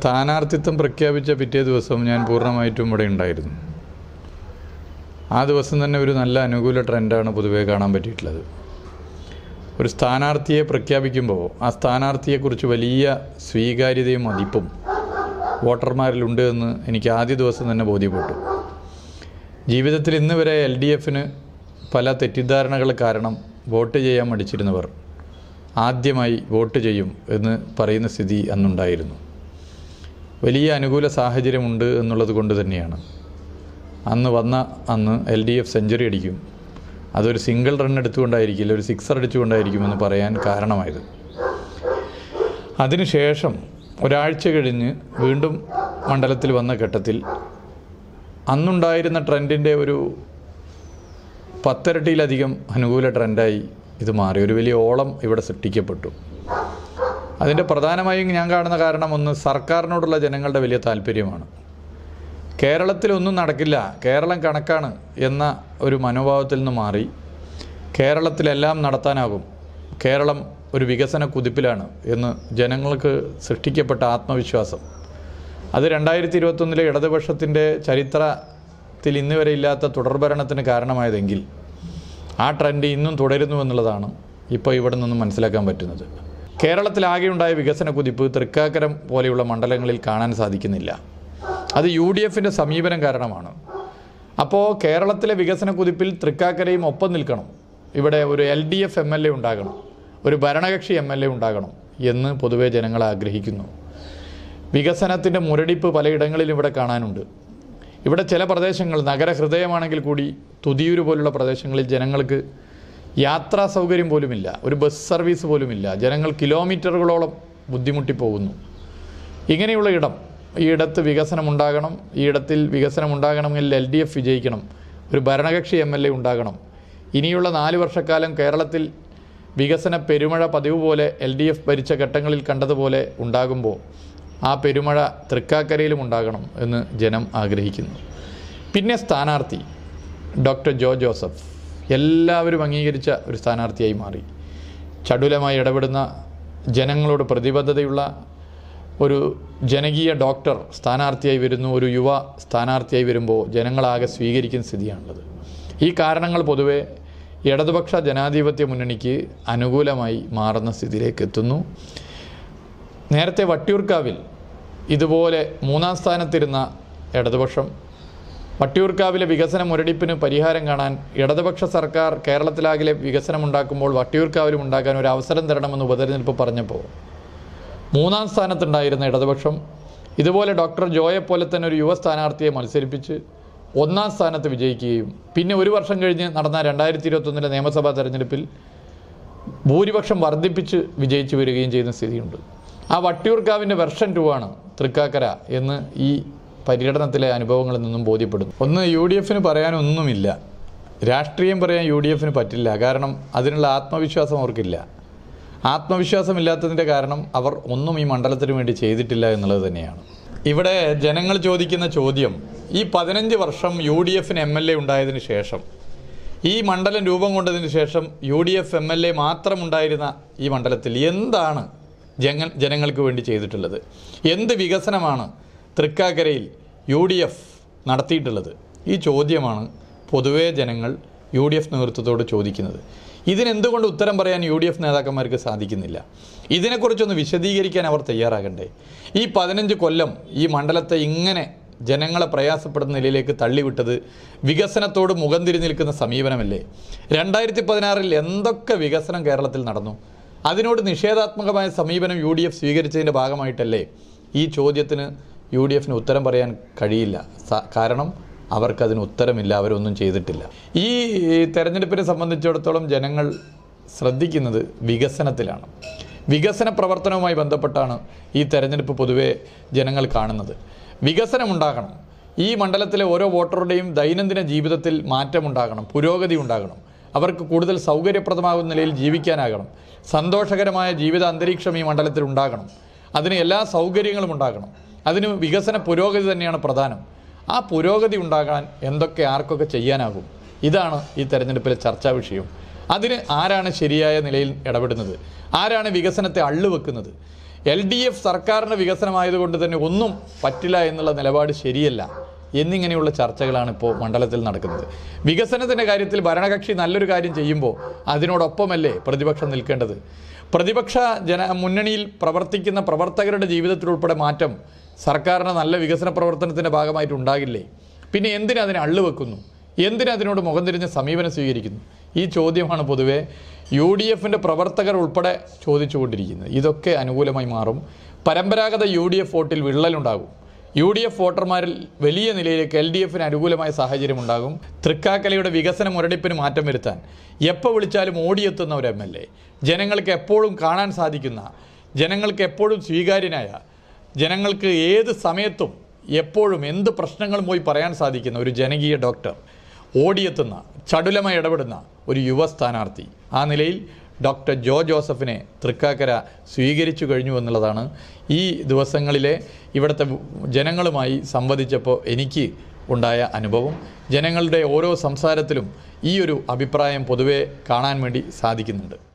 സ്ഥാനാർത്ഥിത്വം പ്രഖ്യാപിച്ച പിറ്റേ ദിവസം ഞാൻ പൂർണമായിട്ടും ഇവിടെ ഉണ്ടായിരുന്നു. ആ ദിവസം തന്നെ ഒരു നല്ല അനുകൂല ട്രെൻഡാണ് പൊതുവേ കാണാൻ പറ്റിയിട്ടുള്ളത്. ഒരു സ്ഥാനാർത്ഥിയെ പ്രഖ്യാപിക്കുമ്പോൾ ആ സ്ഥാനാർത്ഥിയെക്കുറിച്ച് വലിയ സ്വീകാര്യതയും മതിപ്പും വോട്ടർമാരിലുണ്ട് എന്ന് എനിക്ക് ആദ്യ ദിവസം തന്നെ ബോധ്യപ്പെട്ടു. ജീവിതത്തിൽ ഇന്ന് വരെ എൽ ഡി എഫിന് പല തെറ്റിദ്ധാരണകൾ കാരണം വോട്ട് ചെയ്യാൻ മടിച്ചിരുന്നവർ ആദ്യമായി വോട്ട് ചെയ്യും എന്ന് പറയുന്ന സ്ഥിതി അന്നുണ്ടായിരുന്നു. വലിയ അനുകൂല സാഹചര്യമുണ്ട് എന്നുള്ളത് കൊണ്ട് തന്നെയാണ്. അന്ന് വന്ന അന്ന് എൽ ഡി എഫ് സെഞ്ചുറി അടിക്കും. അതൊരു സിംഗിൾ റൺ എടുത്തുകൊണ്ടായിരിക്കില്ല ഒരു സിക്സർ അടിച്ചുകൊണ്ടായിരിക്കുമെന്ന് പറയാൻ കാരണമായത്. അതിനുശേഷം ഒരാഴ്ച കഴിഞ്ഞ് വീണ്ടും മണ്ഡലത്തിൽ വന്ന ഘട്ടത്തിൽ അന്നുണ്ടായിരുന്ന ട്രെൻഡിന്റെ ഒരു പത്തരട്ടിയിലധികം അനുകൂല ട്രെൻഡായി ഇത് മാറി. ഒരു വലിയ ഓളം ഇവിടെ സൃഷ്ടിക്കപ്പെട്ടു. അതിന്റെ പ്രധാനമായും ഞാൻ കാണുന്ന കാരണം ഒന്ന് സർക്കാരിനോടുള്ള ജനങ്ങളുടെ വലിയ താല്പര്യമാണ്. കേരളത്തിലൊന്നും നടക്കില്ല കേരളം കണക്കാണ് എന്ന ഒരു മനോഭാവത്തിൽ നിന്ന് മാറി കേരളത്തിലെല്ലാം നടത്താനാകും കേരളം ഒരു വികസന കുതിപ്പിലാണ് എന്ന് ജനങ്ങൾക്ക് സൃഷ്ടിക്കപ്പെട്ട ആത്മവിശ്വാസം. അത് രണ്ടായിരത്തി ഇരുപത്തൊന്നിലെ ഇടതുപക്ഷത്തിന്റെ ചരിത്രത്തിൽ ഇന്ന് വരെ ഇല്ലാത്ത തുടർഭരണത്തിന് കാരണമായതെങ്കിൽ ആ ട്രെൻഡ് ഇന്നും തുടരുന്നു എന്നുള്ളതാണ് ഇപ്പോൾ ഇവിടെ നിന്നും മനസ്സിലാക്കാൻ പറ്റുന്നത്. കേരളത്തിലാകെ ഉണ്ടായ വികസന കുതിപ്പ് തൃക്കാക്കരം പോലെയുള്ള മണ്ഡലങ്ങളിൽ കാണാൻ സാധിക്കുന്നില്ല. അത് യു ഡി എഫിന്റെ സമീപനം കാരണമാണ്. അപ്പോൾ കേരളത്തിലെ വികസന കുതിപ്പിൽ തൃക്കാക്കരയും ഒപ്പം നിൽക്കണം. ഇവിടെ ഒരു L D F M L A ഉണ്ടാകണം. ഒരു ഭരണകക്ഷി എം എൽ എ ഉണ്ടാകണം എന്ന് പൊതുവെ ജനങ്ങൾ ആഗ്രഹിക്കുന്നു. വികസനത്തിന്റെ മുരടിപ്പ് പലയിടങ്ങളിലും ഇവിടെ കാണാനുണ്ട്. ഇവിടെ ചില പ്രദേശങ്ങൾ നഗരഹൃദയമാണെങ്കിൽ കൂടി തുതിയൂര് പോലുള്ള പ്രദേശങ്ങളിൽ ജനങ്ങൾക്ക് യാത്രാ സൗകര്യം പോലുമില്ല ഒരു ബസ് സർവീസ് പോലുമില്ല ജനങ്ങൾ കിലോമീറ്ററുകളോളം ബുദ്ധിമുട്ടി പോകുന്നു ഇങ്ങനെയുള്ള ഇടം ഈ ഇടത്ത് വികസനം ഉണ്ടാകണം ഈ ഇടത്തിൽ വികസനം ഉണ്ടാകണമെങ്കിൽ എൽ ഡി എഫ് വിജയിക്കണം ഒരു ഭരണകക്ഷി എം എൽ എ ഉണ്ടാകണം. ഇനിയുള്ള നാല് വർഷക്കാലം കേരളത്തിൽ വികസന പെരുമഴ പതിവ് പോലെ എൽ ഡി എഫ് ഭരിച്ച ഘട്ടങ്ങളിൽ കണ്ടതുപോലെ ഉണ്ടാകുമ്പോൾ ആ പെരുമഴ തൃക്കാക്കരയിലും ഉണ്ടാകണം എന്ന് ജനം ആഗ്രഹിക്കുന്നു. പിന്നെ സ്ഥാനാർത്ഥി ഡോക്ടർ ജോ ജോസഫ്. എല്ലാവരും അംഗീകരിച്ച ഒരു സ്ഥാനാർത്ഥിയായി മാറി. ചടുലമായി ഇടപെടുന്ന ജനങ്ങളോട് പ്രതിബദ്ധതയുള്ള ഒരു ജനകീയ ഡോക്ടർ സ്ഥാനാർത്ഥിയായി വരുന്നു ഒരു യുവ സ്ഥാനാർത്ഥിയായി വരുമ്പോൾ ജനങ്ങളാകെ സ്വീകരിക്കുന്ന സ്ഥിതിയാണുള്ളത്. ഈ കാരണങ്ങൾ പൊതുവെ ഇടതുപക്ഷ ജനാധിപത്യ മുന്നണിക്ക് അനുകൂലമായി മാറുന്ന സ്ഥിതിയിലേക്ക് എത്തുന്നു നേരത്തെ വട്ടിയൂർക്കാവിൽ ഇതുപോലെ മൂന്നാം സ്ഥാനത്തിരുന്ന ഇടതുപക്ഷം വട്ടിയൂർക്കാവിലെ വികസന മുരടിപ്പിന് പരിഹാരം കാണാൻ ഇടതുപക്ഷ സർക്കാർ കേരളത്തിലാകിലെ വികസനം ഉണ്ടാക്കുമ്പോൾ വട്ടിയൂർക്കാവിലും ഉണ്ടാക്കാൻ ഒരു അവസരം തരണമെന്ന് ഉപതെരഞ്ഞെടുപ്പ് പറഞ്ഞപ്പോൾ മൂന്നാം സ്ഥാനത്തുണ്ടായിരുന്ന ഇടതുപക്ഷം ഇതുപോലെ ഡോക്ടർ ജോയെ പോലെ തന്നെ ഒരു യുവ സ്ഥാനാർത്ഥിയെ മത്സരിപ്പിച്ച് ഒന്നാം സ്ഥാനത്ത് വിജയിക്കുകയും പിന്നെ ഒരു വർഷം കഴിഞ്ഞ് നടന്ന രണ്ടായിരത്തി ഇരുപത്തൊന്നിലെ നിയമസഭാ തെരഞ്ഞെടുപ്പിൽ ഭൂരിപക്ഷം വർദ്ധിപ്പിച്ച് വിജയിച്ചു വരികയും ചെയ്യുന്ന സ്ഥിതിയുണ്ട്. ആ വട്ടിയൂർക്കാവിന്റെ വെർഷൻ ടു ആണ് തൃക്കാക്കര എന്ന് ഈ പര്യടനത്തിലെ അനുഭവങ്ങളിൽ നിന്നും ബോധ്യപ്പെടുന്നു. ഒന്ന് യു ഡി എഫിന് പറയാനൊന്നുമില്ല. രാഷ്ട്രീയം പറയാൻ യു ഡി എഫിന് പറ്റില്ല. കാരണം അതിനുള്ള ആത്മവിശ്വാസം അവർക്കില്ല. ആത്മവിശ്വാസമില്ലാത്തതിന്റെ കാരണം അവർ ഒന്നും ഈ മണ്ഡലത്തിന് വേണ്ടി ചെയ്തിട്ടില്ല എന്നുള്ളത് തന്നെയാണ്. ഇവിടെ ജനങ്ങൾ ചോദിക്കുന്ന ചോദ്യം ഈ പതിനഞ്ച് വർഷം യു ഡി എഫിന് എം എൽ എ ഉണ്ടായതിന് ശേഷം ഈ മണ്ഡലം രൂപം കൊണ്ടതിന് ശേഷം U D F M L A മാത്രമുണ്ടായിരുന്ന ഈ മണ്ഡലത്തിൽ എന്താണ് ജന ജനങ്ങൾക്ക് വേണ്ടി ചെയ്തിട്ടുള്ളത്? എന്ത് വികസനമാണ് തൃക്കാക്കരയിൽ യു ഡി എഫ് നടത്തിയിട്ടുള്ളത്. ഈ ചോദ്യമാണ് പൊതുവേ ജനങ്ങൾ യു ഡി എഫ് നേതൃത്വത്തോട് ചോദിക്കുന്നത്. ഇതിനെന്തുകൊണ്ട് ഉത്തരം പറയാൻ യു ഡി എഫ് നേതാക്കന്മാർക്ക് സാധിക്കുന്നില്ല? ഇതിനെക്കുറിച്ചൊന്ന് വിശദീകരിക്കാൻ അവർ തയ്യാറാകണ്ടേ? ഈ പതിനഞ്ച് കൊല്ലം ഈ മണ്ഡലത്തെ ഇങ്ങനെ ജനങ്ങളെ പ്രയാസപ്പെടുന്ന നിലയിലേക്ക് തള്ളിവിട്ടത് വികസനത്തോട് മുഖം തിരിഞ്ഞു നിൽക്കുന്ന സമീപനമല്ലേ? രണ്ടായിരത്തി പതിനാറിൽ എന്തൊക്കെ വികസനം കേരളത്തിൽ നടന്നു? അതിനോട് നിഷേധാത്മകമായ സമീപനം യു ഡി എഫ് സ്വീകരിച്ചതിന്റെ ഭാഗമായിട്ടല്ലേ ഈ ചോദ്യത്തിന് യു ഡി എഫിന് ഉത്തരം പറയാൻ കഴിയില്ല. കാരണം അവർക്കതിന് ഉത്തരമില്ല അവരൊന്നും ചെയ്തിട്ടില്ല. ഈ തെരഞ്ഞെടുപ്പിനെ സംബന്ധിച്ചിടത്തോളം ജനങ്ങൾ ശ്രദ്ധിക്കുന്നത് വികസനത്തിലാണ്. വികസന പ്രവർത്തനവുമായി ബന്ധപ്പെട്ടാണ് ഈ തെരഞ്ഞെടുപ്പ് പൊതുവെ ജനങ്ങൾ കാണുന്നത്. വികസനമുണ്ടാകണം. ഈ മണ്ഡലത്തിലെ ഓരോ വോട്ടറുടെയും ദൈനംദിന ജീവിതത്തിൽ മാറ്റമുണ്ടാകണം പുരോഗതി ഉണ്ടാകണം. അവർക്ക് കൂടുതൽ സൗകര്യപ്രദമാകുന്ന നിലയിൽ ജീവിക്കാനാകണം. സന്തോഷകരമായ ജീവിത അന്തരീക്ഷം ഈ മണ്ഡലത്തിൽ ഉണ്ടാകണം. അതിന് എല്ലാ സൗകര്യങ്ങളും ഉണ്ടാകണം. അതിന് വികസന പുരോഗതി തന്നെയാണ് പ്രധാനം. ആ പുരോഗതി ഉണ്ടാകാൻ എന്തൊക്കെ ആർക്കൊക്കെ ചെയ്യാനാകും? ഇതാണ് ഈ തെരഞ്ഞെടുപ്പിലെ ചർച്ചാ വിഷയം. അതിന് ആരാണ് ശരിയായ നിലയിൽ ഇടപെടുന്നത്? ആരാണ് വികസനത്തെ അള്ളുവെക്കുന്നത് എൽ ഡി എഫ് സർക്കാരിന്റെ വികസനമായതുകൊണ്ട് തന്നെ ഒന്നും പറ്റില്ല എന്നുള്ള നിലപാട് ശരിയല്ല എന്നിങ്ങനെയുള്ള ചർച്ചകളാണ് ഇപ്പോൾ മണ്ഡലത്തിൽ നടക്കുന്നത്. വികസനത്തിന്റെ കാര്യത്തിൽ ഭരണകക്ഷി നല്ലൊരു കാര്യം ചെയ്യുമ്പോൾ അതിനോടൊപ്പമല്ലേ പ്രതിപക്ഷം നിൽക്കേണ്ടത്? പ്രതിപക്ഷ ജന മുന്നണിയിൽ പ്രവർത്തിക്കുന്ന പ്രവർത്തകരുടെ ജീവിതത്തിലുൾപ്പെടെ മാറ്റം സർക്കാരിന് നല്ല വികസന പ്രവർത്തനത്തിന്റെ ഭാഗമായിട്ട് ഉണ്ടാകില്ലേ? പിന്നെ എന്തിനതിനെ അള്ളുവെക്കുന്നു എന്തിനതിനോട് മുഖം തിരിഞ്ഞ സമീപനം സ്വീകരിക്കുന്നു? ഈ ചോദ്യമാണ് പൊതുവെ യു ഡി എഫിന്റെ പ്രവർത്തകർ ഉൾപ്പെടെ ചോദിച്ചുകൊണ്ടിരിക്കുന്നത്. ഇതൊക്കെ അനുകൂലമായി മാറും. പരമ്പരാഗത യു ഡി എഫ് വോട്ടിൽ വിള്ളലുണ്ടാകും. യു ഡി എഫ് വോട്ടർമാരിൽ വലിയ നിലയിലേക്ക് എൽ ഡി എഫിന് അനുകൂലമായ സാഹചര്യം ഉണ്ടാകും. തൃക്കാക്കലയുടെ വികസന മുരടിപ്പിന് മാറ്റം വരുത്താൻ എപ്പോൾ വിളിച്ചാലും ഓടിയെത്തുന്ന ഒരു എം എൽ എ. ജനങ്ങൾക്ക് എപ്പോഴും കാണാൻ സാധിക്കുന്ന ജനങ്ങൾക്ക് എപ്പോഴും സ്വീകാര്യനായ ജനങ്ങൾക്ക് ഏത് സമയത്തും എപ്പോഴും എന്ത് പ്രശ്നങ്ങളും പോയി പറയാൻ സാധിക്കുന്ന ഒരു ജനകീയ ഡോക്ടർ ഓടിയെത്തുന്ന ചടുലമായി ഇടപെടുന്ന ഒരു യുവ സ്ഥാനാർത്ഥി. ആ നിലയിൽ ഡോക്ടർ ജോ ജോസഫിനെ തൃക്കാക്കര സ്വീകരിച്ചു കഴിഞ്ഞു എന്നുള്ളതാണ് ഈ ദിവസങ്ങളിലെ ഇവിടുത്തെ ജനങ്ങളുമായി സംവദിച്ചപ്പോൾ എനിക്ക് ഉണ്ടായ അനുഭവം. ജനങ്ങളുടെ ഓരോ സംസാരത്തിലും ഈ ഒരു അഭിപ്രായം പൊതുവെ കാണാൻ വേണ്ടി സാധിക്കുന്നുണ്ട്.